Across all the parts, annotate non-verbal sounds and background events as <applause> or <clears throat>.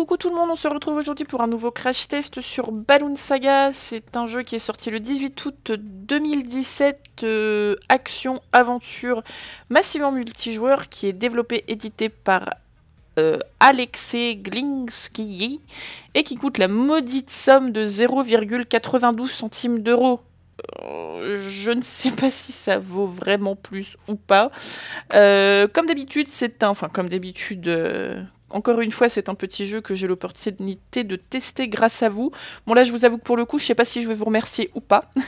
coucou tout le monde, on se retrouve aujourd'hui pour un nouveau crash test sur Balloon Saga. C'est un jeu qui est sorti le 18 août 2017, euh, action, aventure, massivement multijoueur, qui est développé édité par euh, Alexei Glinsky et qui coûte la maudite somme de 0,92 centimes d'euros. Euh, je ne sais pas si ça vaut vraiment plus ou pas. Comme d'habitude, c'est un... Enfin, comme d'habitude... encore une fois, c'est un petit jeu que j'ai l'opportunité de tester grâce à vous. Bon là, je vous avoue que pour le coup, je sais pas si je vais vous remercier ou pas. <laughs>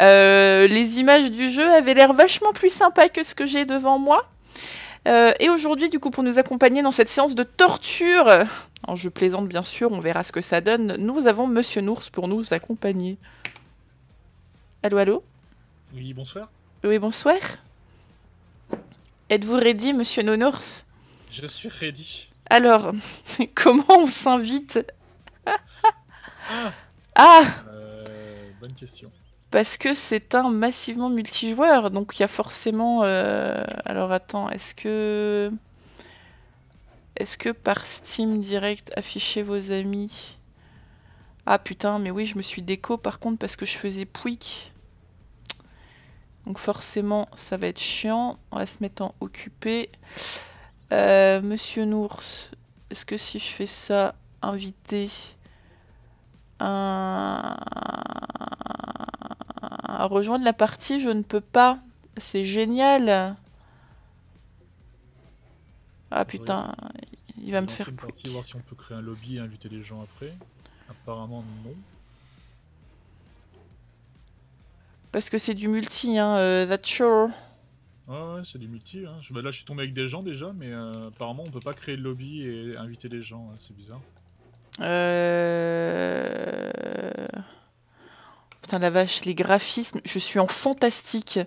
Euh, les images du jeu avaient l'air vachement plus sympas que ce que j'ai devant moi. Euh, et aujourd'hui, du coup, pour nous accompagner dans cette séance de torture, alors je plaisante bien sûr, on verra ce que ça donne, nous avons Monsieur Nours pour nous accompagner. Allô, allô? Oui, bonsoir. Oui, bonsoir. Êtes-vous ready, Monsieur Nonours Je suis ready. Alors, <laughs> comment on s'invite Ah Ah euh, Bonne question. Parce que c'est un massivement multijoueur, donc il y a forcément... euh, Alors attends, est-ce que... Est-ce que par Steam Direct, affichez vos amis? Ah putain, mais oui, je me suis déco par contre parce que je faisais Pouic. Donc forcément, ça va être chiant. On va se mettre en occupé. Euh, Monsieur Nours, est-ce que si je fais ça, inviter un... à rejoindre la partie, je ne peux pas. C'est génial. Ah putain, il va me faire une pouic. partie, voir si on peut créer un lobby et inviter les gens après. Apparemment, non. Parce que c'est du multi, hein, euh, that's sure. Ouais, ouais, c'est du multi. Hein. Je- bah là, je suis tombé avec des gens déjà, mais euh, apparemment, on peut pas créer le lobby et inviter les gens. hein, C'est bizarre. Euh... Putain la vache, les graphismes, je suis en fantastique.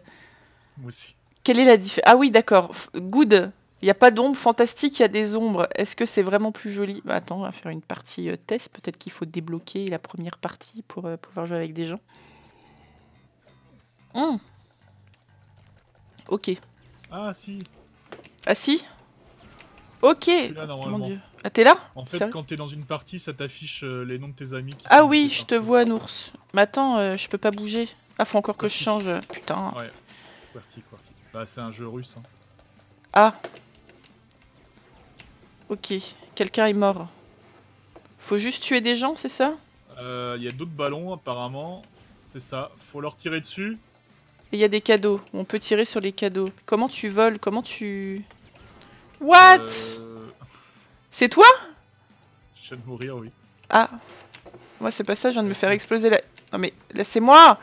Moi aussi. Quelle est la différence Ah oui, d'accord. Good. Il n'y a pas d'ombre. Fantastique, il y a des ombres. Est-ce que c'est vraiment plus joli? Bah, Attends, on va faire une partie euh, test. Peut-être qu'il faut débloquer la première partie pour euh, pouvoir jouer avec des gens. Hmm. Ok. Ah, si Ah si Ok. Là, Mon dieu. Ah, t'es là En fait, quand t'es dans une partie, ça t'affiche euh, les noms de tes amis. qui Ah oui, je te vois, Nours. Mais attends, euh, je peux pas bouger. Ah, faut encore que je change. Putain. Ouais. QWERTY, QWERTY. Bah, c'est un jeu russe. Hein. Ah. Ok. Quelqu'un est mort. Faut juste tuer des gens, c'est ça? Euh, Il y a d'autres ballons, apparemment. C'est ça. Faut leur tirer dessus. Et il y a des cadeaux. On peut tirer sur les cadeaux. Comment tu voles? Comment tu... What? Euh, C'est toi? Je viens de mourir, oui. Ah. Moi, c'est pas ça, je viens de me faire exploser la... Non mais, laissez-moi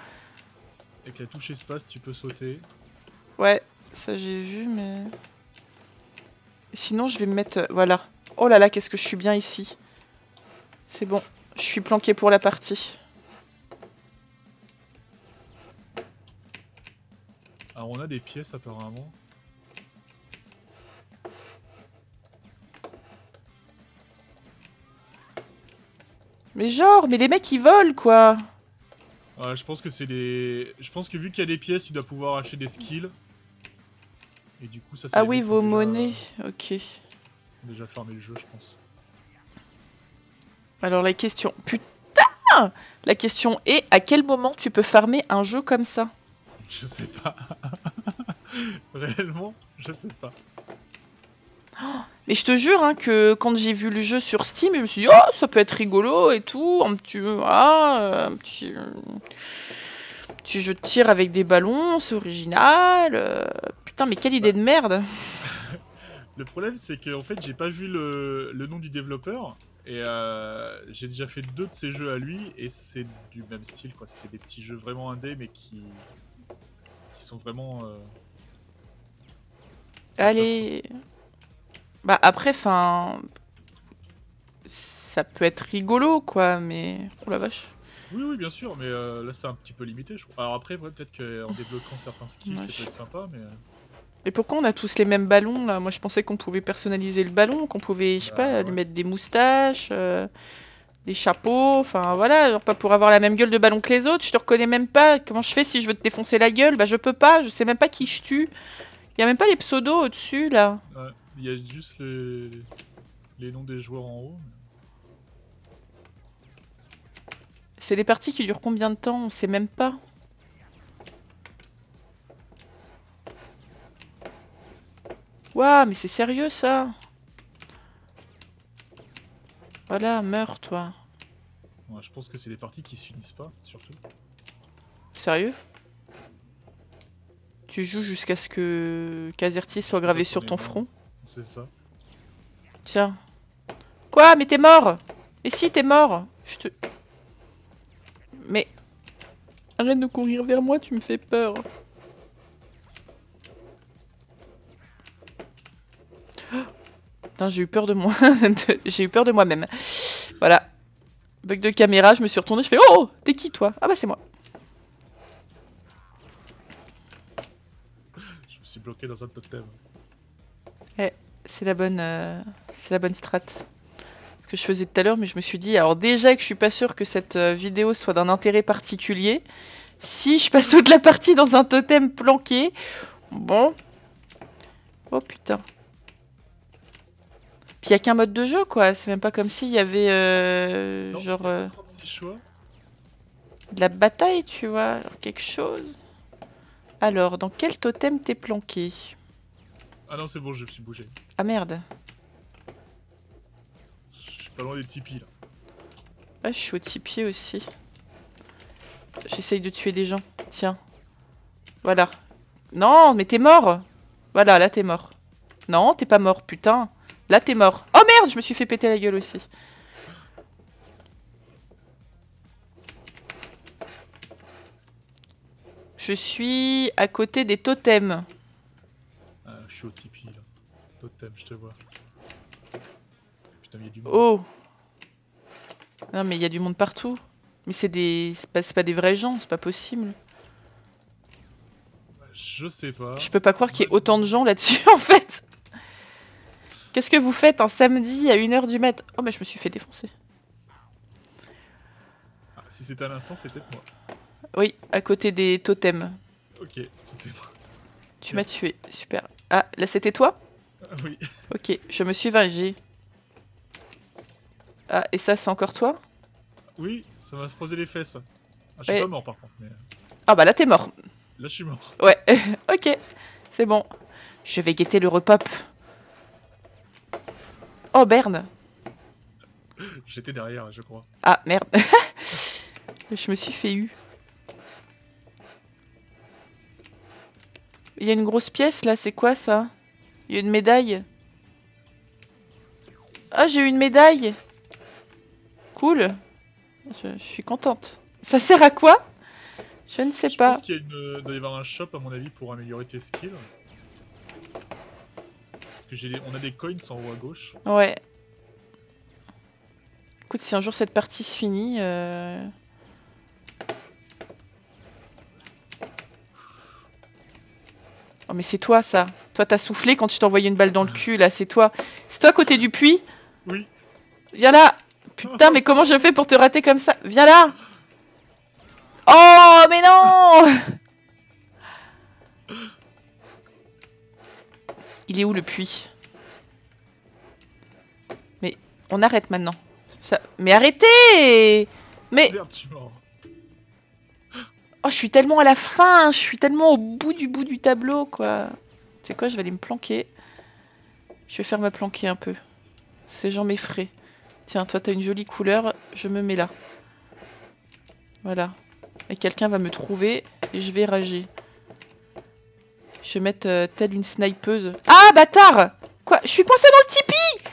Avec la touche espace, tu peux sauter. Ouais, ça j'ai vu, mais... Sinon, je vais me mettre... euh, Voilà. Oh là là, qu'est-ce que je suis bien ici. C'est bon. Je suis planqué pour la partie. Alors, on a des pièces, apparemment. Mais genre, mais les mecs, ils volent, quoi Ouais, je pense que c'est des. Je pense que vu qu'il y a des pièces, tu dois pouvoir acheter des skills. Et du coup, ça. Ah oui, vos monnaies. Ok. Déjà fermé le jeu, je pense. Alors la question... Putain La question est, à quel moment tu peux farmer un jeu comme ça? Je sais pas. <laughs> Réellement, je sais pas. Mais je te jure hein, que quand j'ai vu le jeu sur Steam, je me suis dit, oh, ça peut être rigolo et tout. Un petit, euh, un petit, euh, petit jeu de tir avec des ballons, c'est original. euh, putain, mais quelle idée de merde <laughs> Le problème, c'est que en fait, j'ai pas vu le, le nom du développeur. Et euh, j'ai déjà fait deux de ces jeux à lui. Et c'est du même style, quoi. C'est des petits jeux vraiment indés, mais qui. Sont vraiment. euh, Allez. Bah après, enfin... Ça peut être rigolo, quoi, mais... Oh la vache. Oui, oui, bien sûr, mais euh, là, c'est un petit peu limité, je crois. Alors après, ouais, peut-être qu'en débloquant certains skills, Ouais, ça je- peut être sympa, mais. euh, Et pourquoi on a tous les mêmes ballons là? Moi je pensais qu'on pouvait personnaliser le ballon, qu'on pouvait, je sais Bah, pas, ouais. lui mettre des moustaches, euh, des chapeaux, enfin voilà, genre pas pour avoir la même gueule de ballon que les autres, je te reconnais même pas, comment je fais si je veux te défoncer la gueule? Bah je peux pas, je sais même pas qui je tue. Y a même pas les pseudos au-dessus là. Y a juste les... noms des joueurs en haut. C'est des parties qui durent combien de temps? On sait même pas. Waouh, mais c'est sérieux ça voilà, meurs toi. Ouais, je pense que c'est des parties qui se finissent pas, surtout. Sérieux? Tu joues jusqu'à ce que Kazerti soit gravé sur ton front? C'est ça. Tiens. Quoi? Mais t'es mort Et si t'es mort Je te... Mais... Arrête de courir vers moi, tu me fais peur. J'ai eu peur de moi. <laughs> j'ai eu peur de moi-même. Voilà. Bug de caméra, je me suis retournée, je fais Oh T'es qui toi? Ah bah c'est moi. Je me suis bloqué dans un totem. Eh, c'est la bonne euh, c'est la bonne strat. Ce que je faisais tout à l'heure, mais je me suis dit, alors déjà que je suis pas sûr que cette euh, vidéo soit d'un intérêt particulier, si je passe <laughs> toute la partie dans un totem planqué, bon. Oh putain. Puis il a qu'un mode de jeu, quoi. C'est même pas comme s'il y avait, euh, Non, genre, euh, 36 choix. de la bataille, tu vois. Alors, quelque chose. Alors, dans quel totem t'es planqué? Ah non, c'est bon, je me suis bougé. Ah merde. Je suis pas loin des tipis là. Ah, je suis au tipier aussi. J'essaye de tuer des gens. Tiens. Voilà. Non, mais t'es mort Voilà, là t'es mort. Non, t'es pas mort, putain. Là t'es mort. Oh merde, je me suis fait péter la gueule aussi. Je suis à côté des totems. Ah, je suis au tipi là. Totem, je te vois. Putain, il y a du monde. Oh Non mais il y a du monde partout. Mais c'est des... C'est pas, c'est pas des vrais gens, c'est pas possible. Je sais pas. Je peux pas croire qu'il y ait autant de gens là-dessus, <laughs> en fait. Qu'est-ce que vous faites un samedi à 1h du mat? Oh, mais je me suis fait défoncer. Ah, si c'était à l'instant, c'est peut-être moi. Oui, à côté des totems. Ok, c'était moi. Tu m'as tué, super. Ah, là c'était toi? Ah oui. Ok, je me suis vengé. Ah, et ça c'est encore toi? Oui, ça m'a frosé les fesses. Ah, je suis Ouais. pas mort par contre, mais euh, Ah bah là t'es mort. là je suis mort. Ouais, <laughs> ok, c'est bon. Je vais guetter le repop. Oh, Berne J'étais derrière, je crois. Ah, merde. <laughs> je me suis fait eu. Il y a une grosse pièce là, c'est quoi ça? Il y a une médaille. Ah, j'ai eu une médaille. Cool. Je, je suis contente. Ça sert à quoi? Je ne sais Je pas. pense qu'il y a une... doit y avoir un shop à mon avis pour améliorer tes skills. Que j'ai on a des coins en haut à gauche. Ouais. Écoute, si un jour cette partie se finit... euh, Oh mais c'est toi ça. Toi t'as soufflé quand je t'ai envoyé une balle dans le cul là, c'est toi. C'est toi côté du puits? Oui. Viens là Putain mais comment je fais pour te rater comme ça? Viens là Oh mais non Il est où le puits? Mais on arrête maintenant. Ça... Mais arrêtez Mais oh, je suis tellement à la fin, je suis tellement au bout du bout du tableau quoi. C'est quoi, je vais aller me planquer. Je vais faire me planquer un peu. Ces gens m'effraient. Tiens, toi t'as une jolie couleur, je me mets là. Voilà. Et quelqu'un va me trouver et je vais rager. Je vais mettre euh, telle une snipeuse. Ah bâtard Quoi Je suis coincé dans le tipi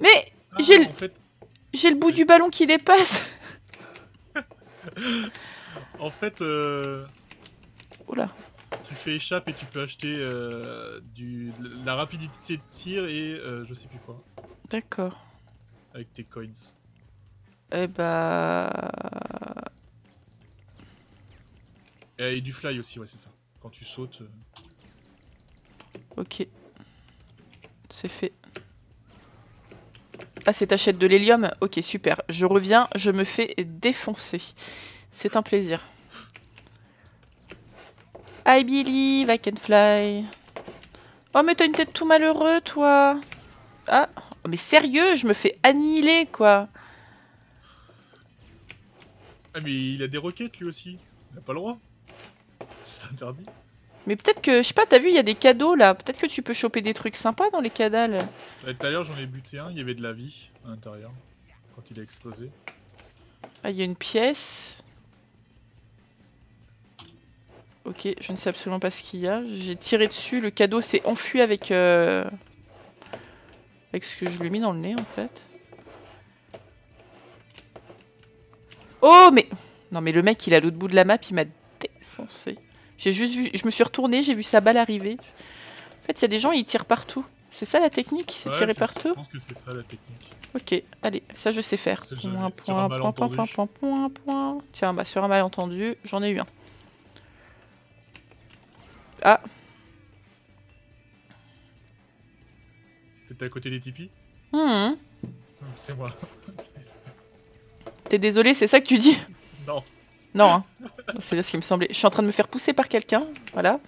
Mais Ah, J'ai le- fait, j'ai le bout du ballon qui dépasse. <laughs> en fait euh, Oula. tu fais échappe et tu peux acheter euh, du... la rapidité de tir et euh, je sais plus quoi. D'accord. Avec tes coins. Eh bah... Et, et du fly aussi, ouais, c'est ça. Quand tu sautes. euh, Ok. C'est fait. Ah, c'est t'achètes de l'hélium Ok, super. Je reviens, je me fais défoncer. C'est un plaisir. I believe I can fly. Oh, mais t'as une tête tout malheureux, toi. Ah, mais sérieux, je me fais annihiler, quoi. Ah, mais il a des roquettes lui aussi. Il a pas le droit. C'est interdit. Mais peut-être que, je sais pas, t'as vu, il y a des cadeaux là. Peut-être que tu peux choper des trucs sympas dans les cadales. Bah, Tout à l'heure, j'en ai buté un, il y avait de la vie à l'intérieur. Quand il a explosé. Ah, il y a une pièce. Ok, je ne sais absolument pas ce qu'il y a. J'ai tiré dessus, le cadeau s'est enfui avec... euh, Avec ce que je lui ai mis dans le nez, en fait. Oh, mais... Non, mais le mec, il est à l'autre bout de la map, il m'a défoncé. J'ai juste vu... Je me suis retourné, j'ai vu sa balle arriver. En fait, il y a des gens, ils tirent partout. C'est ça la technique? C'est Ouais, tirer partout? Je pense que c'est ça la technique. Ok, allez, ça je sais faire. Point, point, point, point, point, point, point, point. Tiens, bah sur un malentendu, j'en ai eu un. Ah, T'étais à côté des tipis? Hum, C'est moi. t'es désolé, c'est ça que tu dis? Non. Non, hein. c'est bien ce qui me semblait. Je suis en train de me faire pousser par quelqu'un, voilà.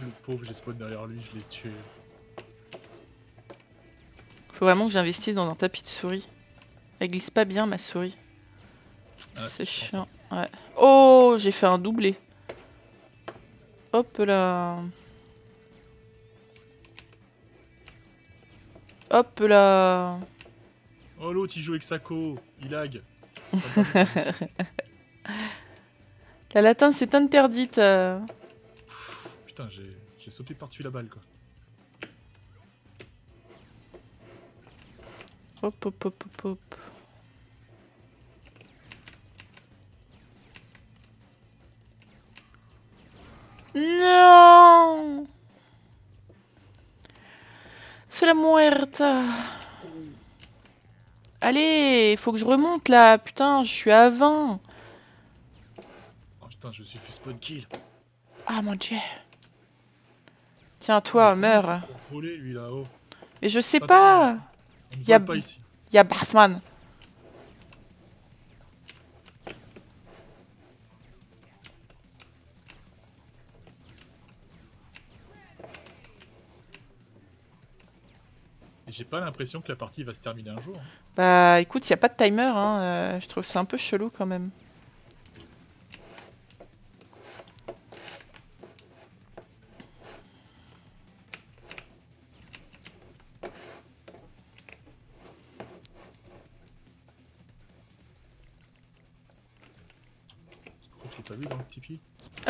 Le pauvre, j'ai spawn derrière lui, je l'ai tué. Faut vraiment que j'investisse dans un tapis de souris. Elle glisse pas bien ma souris. Ah, c'est chiant. Ouais. Oh, j'ai fait un doublé. Hop là. Hop là. Oh l'autre, il joue avec Sako, il lag. <laughs> La latence est interdite. euh. Putain, j'ai j'ai sauté par-dessus la balle quoi. Hop, hop, hop, hop, hop. Non C'est la muerta. Allez, faut que je remonte là. Putain, je suis à 20. Oh putain, je me suis fait spawn kill. Ah mon dieu. Tiens, toi, meurs. Volé lui là-haut. Mais je sais pas. Ne Y a-. Il y a Bathman. J'ai pas l'impression que la partie va se terminer un jour. hein. Bah écoute, il n'y a pas de timer, hein. euh, je trouve ça un peu chelou quand même. Je crois que je l'ai pas vu dans le Tipeee.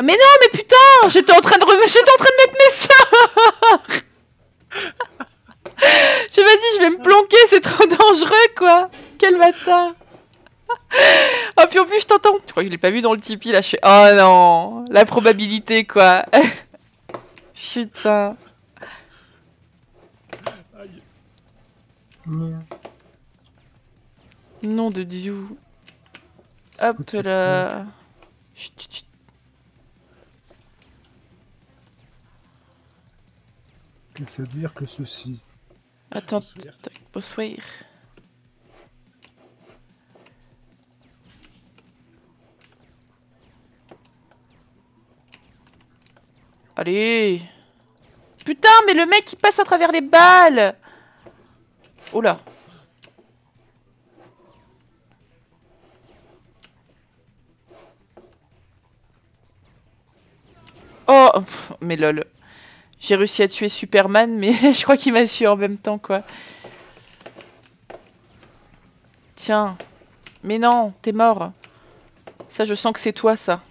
Mais non, mais putain J'étais en train de rem- j'étais en train de mettre mes <laughs> sorts Je vas-y, je vais me planquer, c'est trop dangereux quoi? Quel bâtard! <laughs> Oh puis en plus je t'entends. Tu crois que je l'ai pas vu dans le Tipeee là? Je fais oh non! La probabilité quoi. <laughs> Putain. Aïe. Nom de Dieu. Hop là. chut. Qu'est-ce à dire que ceci Attends, Bonsoir. Allez Putain, mais le mec il passe à travers les balles Oh là Oh Mais lol. J'ai réussi à tuer Superman, mais <laughs> je crois qu'il m'a tué en même temps, quoi. Tiens. Mais non, t'es mort. Ça, je sens que c'est toi, ça.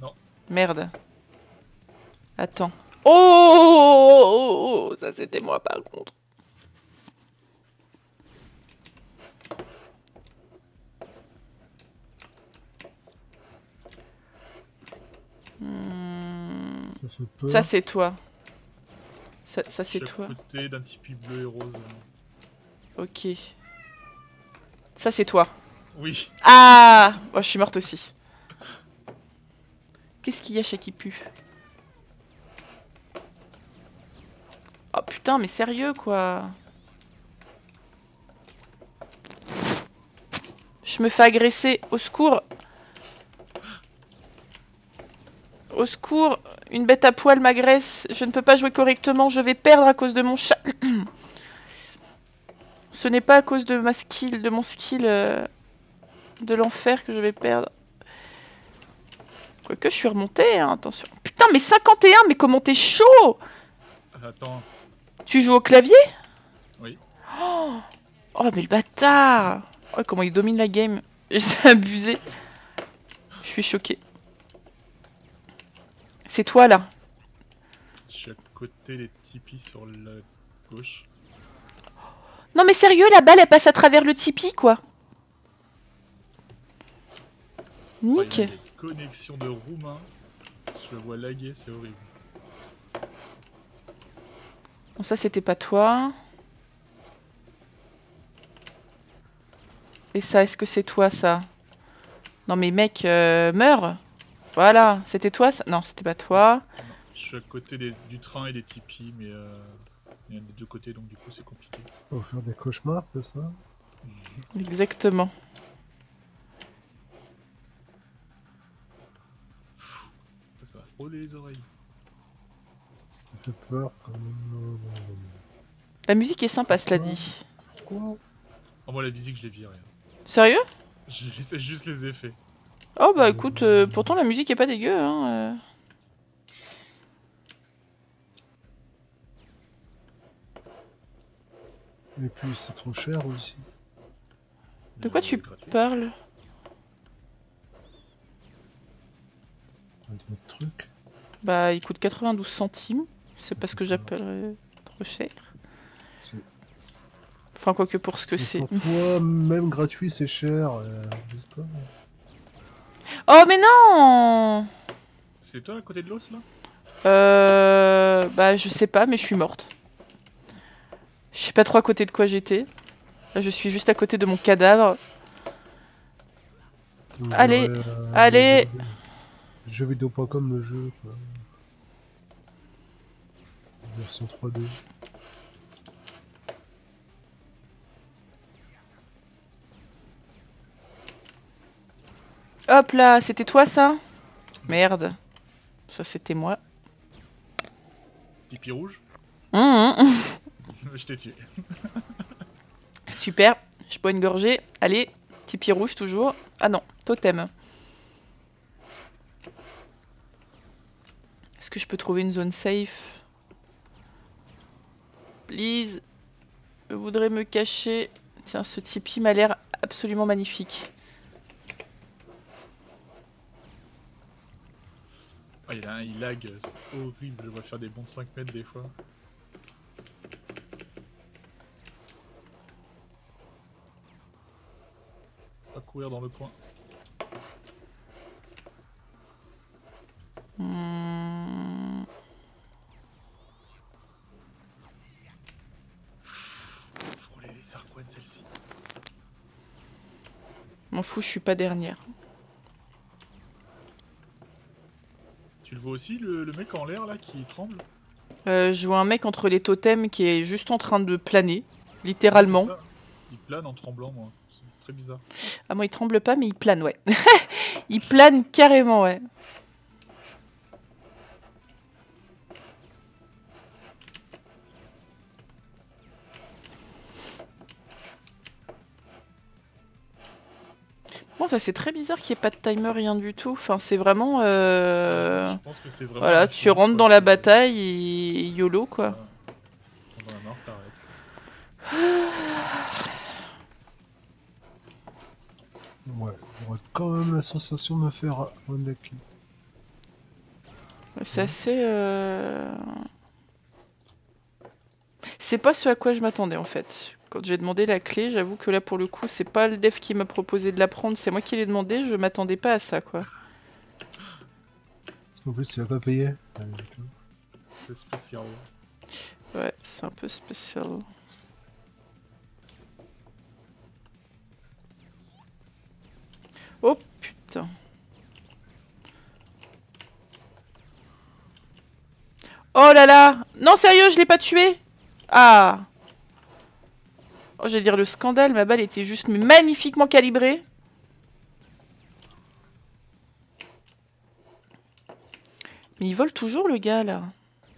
Non. Merde. Attends. Oh Ça, c'était moi, par contre. Hmm, Ça fait peur. Ça, c'est toi. Ça, ça, c'est Je suis toi. à côté d'un Tipeee bleu et rose. Ok. Ça, c'est toi. Oui. Ah oh, Je suis morte aussi. Qu'est-ce qu'il y a chez qui pue Oh putain, mais sérieux quoi Je me fais agresser. Au secours Au secours Une bête à poil m'agresse. Je ne peux pas jouer correctement. Je vais perdre à cause de mon chat. <clears throat> ce n'est pas à cause de ma skill, de mon skill euh, de l'enfer que je vais perdre. Quoique je suis remonté, hein, attention. Putain, mais 51, mais comment t'es chaud? Attends, Tu joues au clavier? Oui. Oh, oh, mais le bâtard Oh, comment il domine la game. <laughs> J'ai abusé. Je suis choqué. C'est toi, là. je suis à côté des tipis sur la gauche. Non, mais sérieux, la balle, elle passe à travers le Tipeee, quoi. Oh, Nick. il y a des connexions de roumains. Je le vois laguer, c'est horrible. Bon, ça, c'était pas toi. Et ça, est-ce que c'est toi, ça? Non, mais mec, euh, meurs Voilà, c'était toi, ça? Non, c'était pas toi. Je suis à côté des- du train et des tipis, mais euh, il y en a des deux côtés, donc du coup c'est compliqué. On va faire des cauchemars, c'est ça Exactement. Ça va frôler les oreilles. Peur quand même. La musique est sympa, cela dit. Pourquoi? Oh, moi la musique, je l'ai virée. Sérieux? Je <laughs> sais juste les effets. Oh, bah écoute, euh, pourtant la musique est pas dégueu, hein. euh. Et puis c'est trop cher aussi. De quoi tu parles? Un de votre truc? Bah, il coûte 92 centimes. C'est pas ce que j'appellerais trop cher. Enfin, quoique pour ce que c'est. Pour toi, même gratuit, c'est cher. Euh, pas? Oh, mais non C'est toi à côté de l'os là? Euh. Bah, je sais pas, mais je suis morte. Je sais pas trop à côté de quoi j'étais. Là, je suis juste à côté de mon cadavre. Donc, Allez, euh, allez. Jeuxvideo.com le jeu quoi. Version 3D. Hop là, c'était toi ça? Merde. Ça, c'était moi. Tipi rouge? Hum, <laughs> hum. Je t'ai tué. <laughs> Super. Je bois une gorgée. Allez, Tipeee rouge toujours. Ah non, totem. Est-ce que je peux trouver une zone safe? Please. Je voudrais me cacher. Tiens, ce Tipeee m'a l'air absolument magnifique. Oh, il, a il lag, c'est horrible. Je vois faire des bons 5 mètres des fois. Pas courir dans le coin. Hmm. Frôler les sarcoines celle-ci. M'en fous, je suis pas dernière. Tu le vois aussi le, le mec en l'air là qui tremble? Euh, je vois un mec entre les totems qui est juste en train de planer, littéralement. Il plane en tremblant moi. C'est très bizarre. Ah moi il tremble pas mais il plane ouais. <laughs> il plane carrément ouais. C'est très bizarre qu'il n'y ait pas de timer rien du tout. Enfin c'est vraiment euh, Je pense que c'est vraiment. voilà tu rentres quoi, dans la bataille et YOLO quoi. Voilà. Quand <sighs> on en a marre, t'arrêtes. Ouais, j'aurais quand même la sensation de me faire un deck. C'est assez. euh, C'est pas ce à quoi je m'attendais en fait. Quand j'ai demandé la clé, j'avoue que là pour le coup, c'est pas le dev qui m'a proposé de la prendre, c'est moi qui l'ai demandé, je m'attendais pas à ça quoi. Qu'en plus, tu vas pas payer. Ouais, d'accord. C'est spécial. Ouais, c'est un peu spécial. Oh putain. Oh là là Non sérieux, je l'ai pas tué Ah Oh j'allais dire le scandale, ma balle était juste magnifiquement calibrée. Mais il vole toujours le gars là.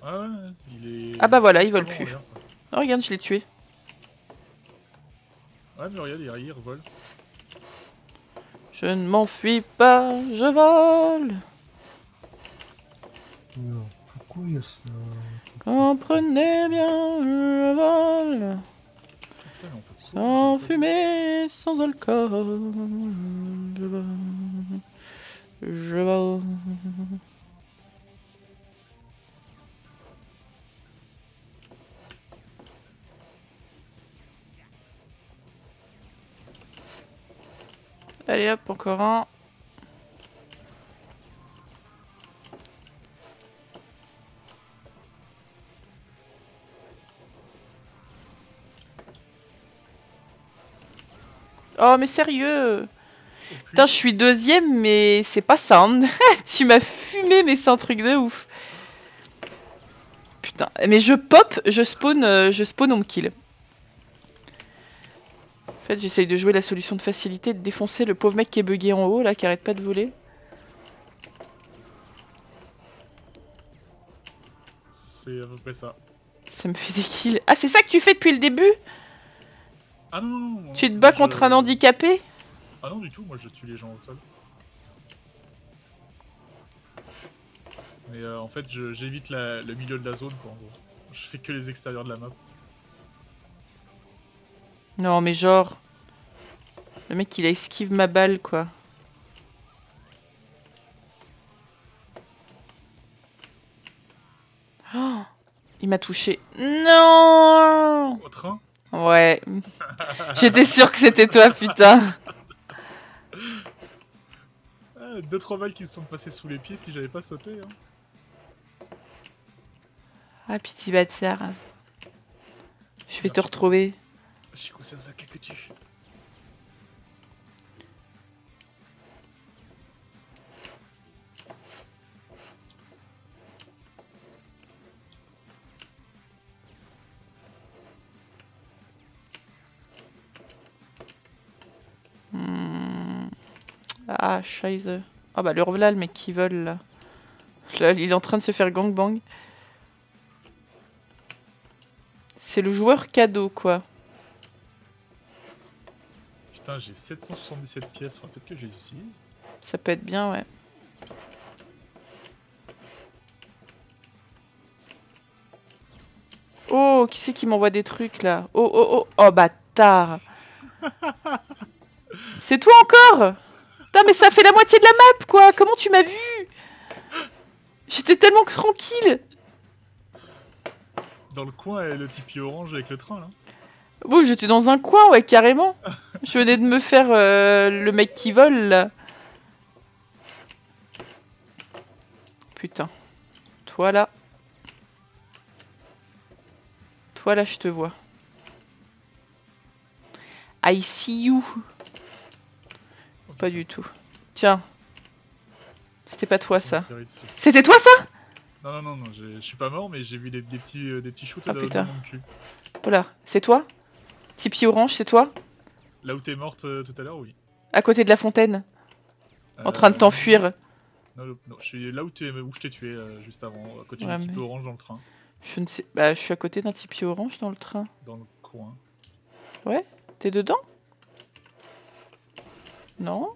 Ah ouais, il est. Ah bah voilà, il vole en plus. quoi. Oh regarde, je l'ai tué. Ouais, mais regarde, il, revole. Je ne m'enfuis pas, je vole. Pourquoi il y a ça? Comprenez bien, je vole. Putain, mais on peut courir, Sans fumée, sans alcool. Je vole. Je vole. Allez hop, encore un. Oh mais sérieux Putain, je suis deuxième, mais c'est pas ça. <laughs> tu m'as fumé, mais c'est un truc de ouf. Putain, mais je pop, je spawn, euh, je spawn, on me kill. En fait, j'essaye de jouer la solution de facilité, de défoncer le pauvre mec qui est bugué en haut, là, qui arrête pas de voler. C'est à peu près ça. Ça me fait des kills. Ah, c'est ça que tu fais depuis le début? Ah non, non, non. Tu te bats je- contre un handicapé Ah non, du tout, moi je tue les gens au sol. Mais euh, en fait, j'évite le milieu de la zone, quoi, en gros. Je fais que les extérieurs de la map. Non, mais genre... Le mec, il a esquive ma balle, quoi. Oh, il m'a touché. Non Au train? Ouais. J'étais sûre que c'était toi, putain. ah, Deux trois balles qui se sont passées sous les pieds si j'avais pas sauté. Hein. Ah, petit bâtard. Je vais te retrouver. Que tu. Ah, scheiße. Ah bah le revoilà, le mec qui vole, là. Là, il est en train de se faire gangbang. C'est le joueur cadeau, quoi. Putain, j'ai 777 pièces, faudra peut-être que je les utilise. Ça peut être bien, ouais. Oh, qui c'est qui m'envoie des trucs là? Oh, oh, oh, oh, bâtard <laughs> C'est toi encore? Putain, mais ça fait la moitié de la map, quoi Comment tu m'as vu? J'étais tellement tranquille Dans le coin, et le tipi orange avec le train là. Bon, j'étais dans un coin, ouais, carrément Je venais de me faire euh, le mec qui vole, là. Putain. Toi, là. Toi, là, je te vois. I see you. Pas du tout. Tiens. C'était pas toi, ça. C'était toi, ça? Non, non, non, non, je suis pas mort, mais j'ai vu des, des petits, euh, des petits shoots Ah, dans, putain. dans mon cul. Oh là, c'est toi? Tipeee orange, c'est toi? Là où t'es morte euh, tout à l'heure, oui. À côté de la fontaine, en Euh, train de t'enfuir. Non, je suis là où, je t'ai tué euh, juste avant, à côté Ouais, du tipi mais- orange dans le train, Je ne sais... Bah, je suis à côté d'un Tipeee orange dans le train. dans le coin. T'es dedans? Non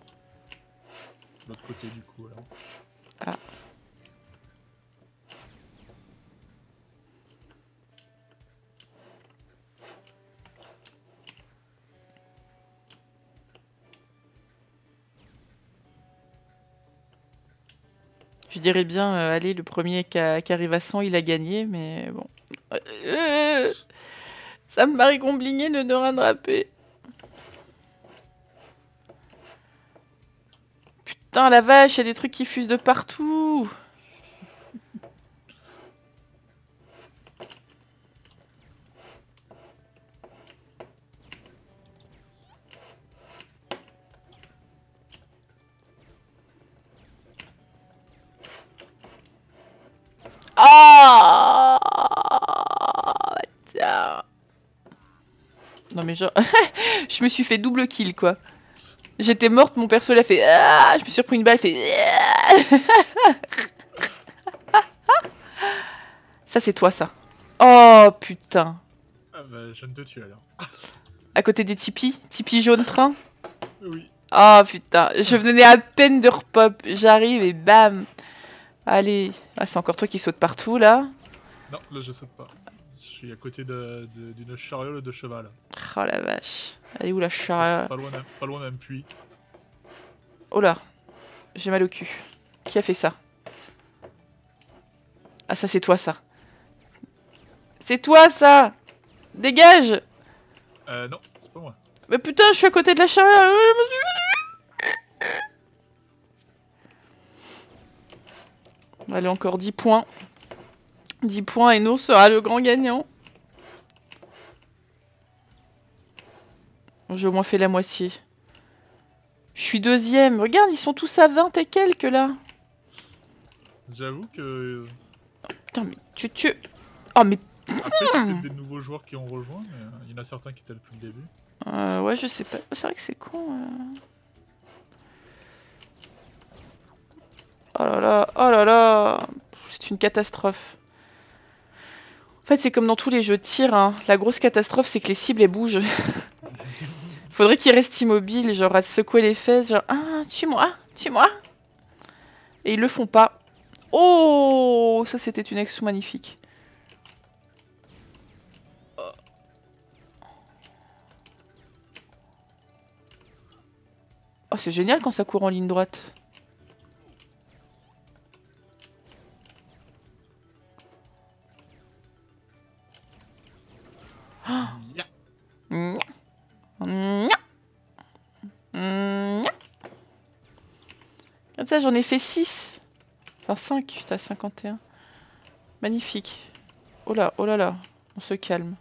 De l'autre côté du coup, alors. Ah. Je dirais bien, euh, allez, le premier qui, a- qui arrive à 100, il a gagné, mais bon. Euh, ça me paraît compliqué de ne rien draper. Putain, la vache, il y a des trucs qui fusent de partout. Ah tiens. Non mais genre, <laughs> je me suis fait double kill quoi. J'étais morte, mon perso l'a fait. Ah je me suis repris une balle, fait. <laughs> Ça c'est toi ça. Oh putain. Ah bah, je de te tuer alors. <laughs> À côté des tipis Tipis jaune train Oui. Oh putain, je venais à peine de repop. J'arrive et bam Allez. Ah, c'est encore toi qui saute partout là. Non, là je saute pas. Je suis à côté d'une chariole de cheval. Oh la vache. Elle est où la char... Pas loin d'un pas loin d'un puits. Oh là. J'ai mal au cul. Qui a fait ça? Ah ça c'est toi ça. C'est toi ça Dégage Euh, non, c'est pas moi. Mais putain, je suis à côté de la charrue. euh, Allez, encore 10 points. 10 points et nous sera le grand gagnant. J'ai au moins fait la moitié. Je suis deuxième. Regarde, ils sont tous à 20 et quelques là. J'avoue que. Putain, mais tu... tu... Oh, mais... Après, c'est peut-être <clears throat> des nouveaux joueurs qui ont rejoint, mais euh, il y en a certains qui étaient depuis le début. Euh, ouais, je sais pas. C'est vrai que c'est con. euh. Oh là là, oh là là. C'est une catastrophe. En fait, c'est comme dans tous les jeux de tir. hein. La grosse catastrophe, c'est que les cibles, elles bougent. <laughs> Faudrait qu'ils restent immobiles, genre à se secouer les fesses, genre Ah, tue-moi, tue-moi. Et ils le font pas. Oh, ça c'était une action magnifique. Oh, c'est génial quand ça court en ligne droite. J'en ai fait 6. Enfin 5, putain, 51. Magnifique. Oh là, oh là là. On se calme.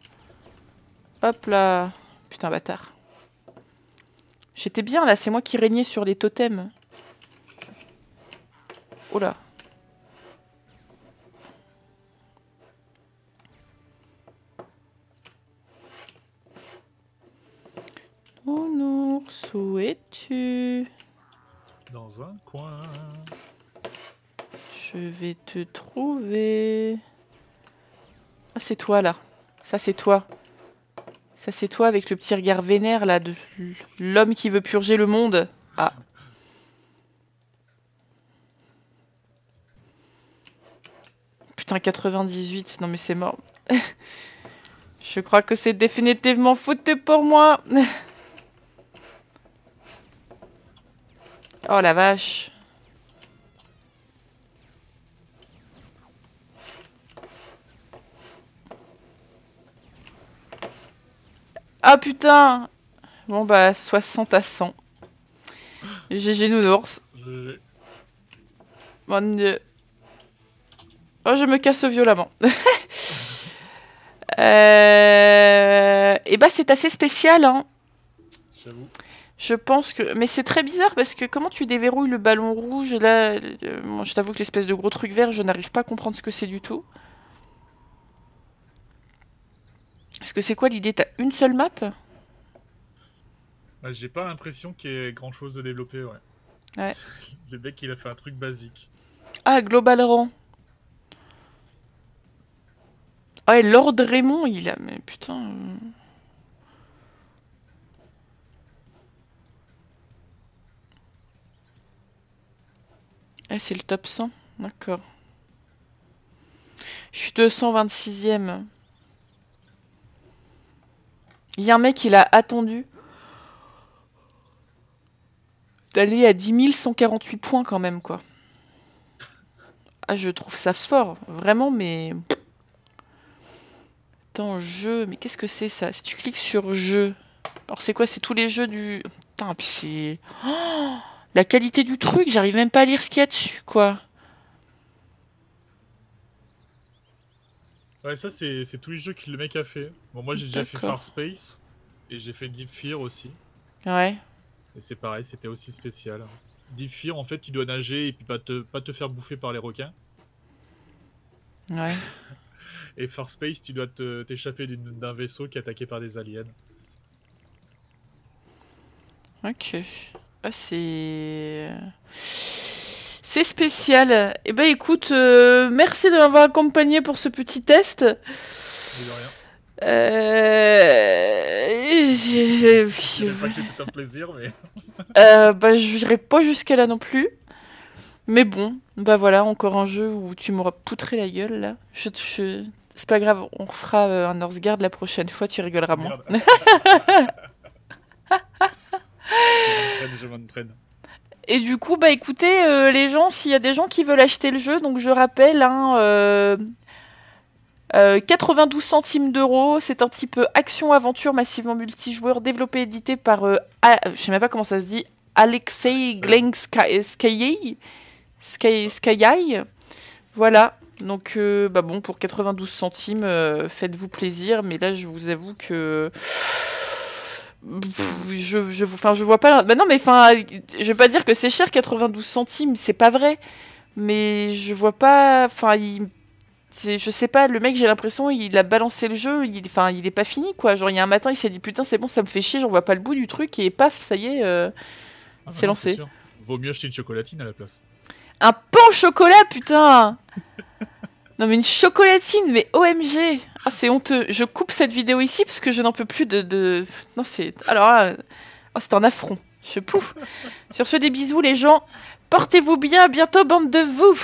Hop là. Putain, bâtard. J'étais bien là, c'est moi qui régnais sur les totems. Oh là. Nounours, où es-tu Dans un coin. Je te trouver. Ah, c'est toi là. Ça, c'est toi. Ça, c'est toi avec le petit regard vénère là de l'homme qui veut purger le monde. Ah. Putain, 98. Non, mais c'est mort. <laughs> Je crois que c'est définitivement foutu pour moi. <laughs> Oh la vache. Ah putain Bon bah 60 à 100. GG nounours. Mon dieu. Oh je me casse violemment. <laughs> euh... Et bah c'est assez spécial hein. Je pense que... Mais c'est très bizarre parce que comment tu déverrouilles le ballon rouge là... euh, je t'avoue que l'espèce de gros truc vert, je n'arrive pas à comprendre ce que c'est du tout. Est-ce que c'est quoi l'idée? T'as une seule map? Bah, J'ai pas l'impression qu'il y ait grand chose de développé, ouais. Ouais. Le mec, il a fait un truc basique. Ah, Global Rang. Ah, et Lord Raymond, il a... Mais putain... euh. Ah, c'est le top 100 D'accord. Je suis 226ème. Il y a un mec, il a attendu d'aller à 10 148 points quand même, quoi. Ah, je trouve ça fort, vraiment, mais... Attends, jeu, mais qu'est-ce que c'est ça? Si tu cliques sur jeu, alors c'est quoi? C'est tous les jeux du... Putain, puis c'est... Oh la qualité du truc, j'arrive même pas à lire ce qu'il y a dessus, quoi. Ouais, ça, c'est tous les jeux que le mec a fait. Bon, moi, j'ai déjà fait. Far Space. Et j'ai fait Deep Fear aussi. Ouais. Et c'est pareil, c'était aussi spécial. Deep Fear, en fait, tu dois nager et puis pas te, pas te faire bouffer par les requins. Ouais. <laughs> Et Far Space, tu dois t'échapper d'un vaisseau qui est attaqué par des aliens. Ok. Ah, c'est... C'est spécial. Eh ben écoute, euh, merci de m'avoir accompagné pour ce petit test. De rien. Euh... Je savais pas que c'était un plaisir, mais. <laughs> Euh, bah, je n'irai pas jusqu'à là non plus. Mais bon, bah voilà, encore un jeu où tu m'auras poutré la gueule là. Je, je- C'est pas grave, on refera euh, un Northgard la prochaine fois, tu rigoleras moins. <laughs> Je m'entraîne, je m'entraîne. Et du coup, bah écoutez, euh, les gens, s'il y a des gens qui veulent acheter le jeu, donc je rappelle, hein, euh, euh, 92 centimes d'euros, c'est un type action-aventure massivement multijoueur développé et édité par, A- je sais même pas comment ça se dit, Alexei Glenskayei, Sky. Voilà, donc bah bon, pour 92 centimes, faites-vous plaisir, mais là je vous avoue que... Pff, je, je, enfin, je vois pas. Bah non, mais enfin, je vais pas dire que c'est cher 92 centimes, c'est pas vrai. Mais je vois pas. Enfin, il. c'est- Je sais pas, le mec, j'ai l'impression, il a balancé le jeu, il, enfin, il est pas fini quoi. Genre, il y a un matin, il s'est dit putain, c'est bon, ça me fait chier, j'en vois pas le bout du truc, et paf, ça y est, euh, Ah, C'est non, lancé. sûr. Vaut mieux acheter une chocolatine à la place. un pain au chocolat, putain Non, mais une chocolatine, mais OMG Ah, c'est honteux. Je coupe cette vidéo ici parce que je n'en peux plus de. de... Non, c'est. Alors. Oh, c'est un affront. Je pouf. Sur ce, des bisous, les gens. Portez-vous bien. À bientôt, bande de vous.